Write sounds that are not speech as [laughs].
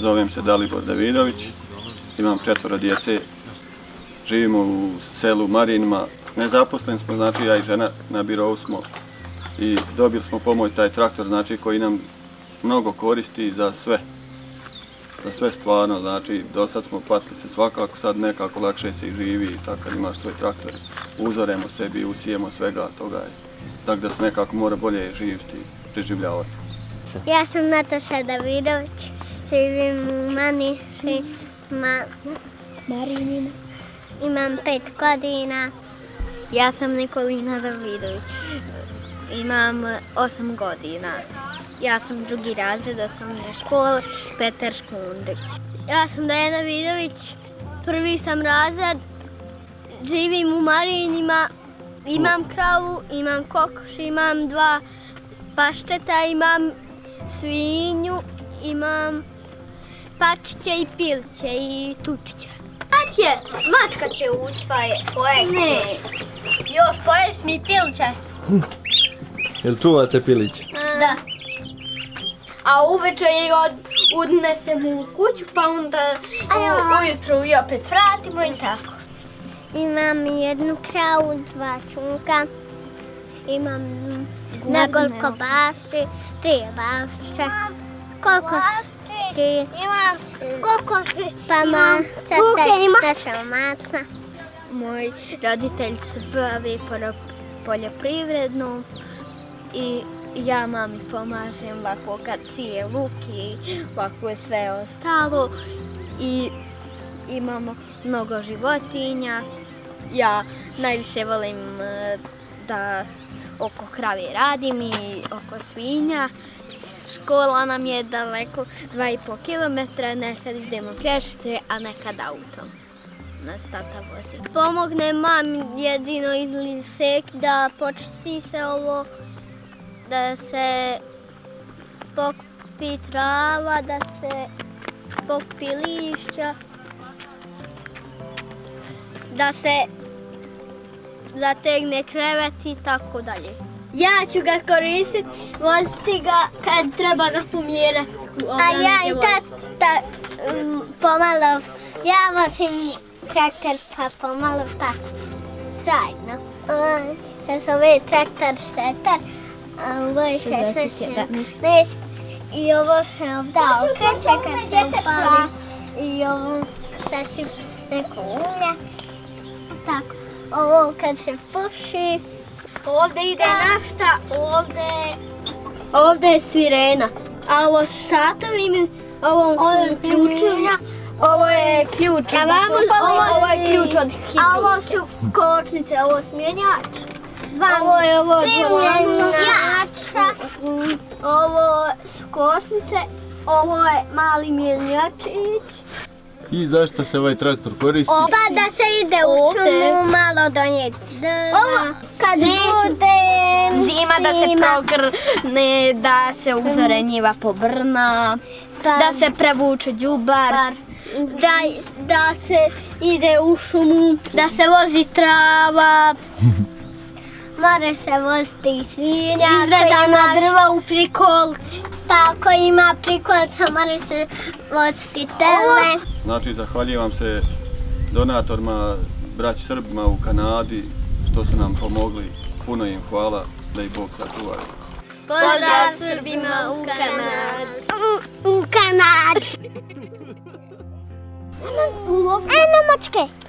zovem se Dalibor Davidović, imam četvoro djece, živimo u selu Marinima, nezaposleni smo, znači ja i žena na birovu smo i dobili smo pomoć taj traktor, znači koji nam mnogo koristi za sve. Za sve stvarno, znači do sad smo patili se svakako, sad nekako lakše se i živi tako kad imaš svoj traktor. Uzoremo sebi, usijemo svega toga. Tako da se nekako mora bolje živiti, preživljavati. Ja sam Nataša Davidović, živim u Maniši, ma, Marinina. imam pet godina. Ja sam Nikolina Davidović. Imam osam godina. Ja sam drugi razred osnovne škole, Petar Škundrić. Ja sam Dajana Vidović, prvi sam razred, živim u Marinima, imam kravu, imam kokoš, imam dva pašteta, imam svinju, imam pačiće i pilće i tučiće. Kad je, mačka će ući pa je pojesti. Ne. Još pojesti mi pilće. Jel čuvate pilić? Da. A uveče je od, odnesemo u kuću pa onda u- ujutru i opet vratimo i tako. Imam jednu kravu, dva čunka. Imam nekoliko baši, tri baše. Koliko ti? Imam pa se naša maca. Moji roditelji se poro- poljoprivrednom i ja mami pomažem ovako kad sije luk i ovako je sve ostalo i imamo mnogo životinja. Ja najviše volim e, da oko kravi radim i oko svinja. Škola nam je daleko 2,5 km, nekad idemo pješice, a nekad autom nas tata vozi. Pomogne mam jedino ili sek da počisti se ovo, da se pokupi trava, da se pokupi lišća, da se zategne krevet i tako dalje. Ja ću ga koristiti, voziti ga kad treba ga pomjerati. A ja i tata um, pomalo, ja vozim traktor pa pomalo pa zajedno. Uh, Ja se zove traktor setar, a ovo je 16 i ovo se ovdje okreće kad se upali i ovo sasvim neko ulje. Tako, ovo kad se puši, Ovdje ide nafta, ovdje, ovdje je svirena. A ovo su satovi, ovo je su ključevi. Ovo je ključ. A vamo ovo ovo je je- ključ od a ovo su kočnice, ovo smjenjač. Vamo Ovo je ovo Mjenjača. Ovo su kočnice, ovo je mali mjenjačić. I zašto se ovaj traktor koristi? Pa da se ide u šumu, malo donijeti Ovo, drva. Kad bude Zima da se progrne, da se uzore njiva po brna, Pa- da se prevuče đubar, da, da se ide u šumu, da se vozi trava, [laughs] Mora se voziti i svinja. ima- drva u prikolci. Pa ako ima prikolca, mora se voziti tele. Znači, zahvaljivam se donatorima, braći Srbima u Kanadi, što su nam pomogli. Puno im hvala, da ih Bog sačuva. Pozdrav Srbima u Kanadi. U Kanadi. [laughs] Eno močke.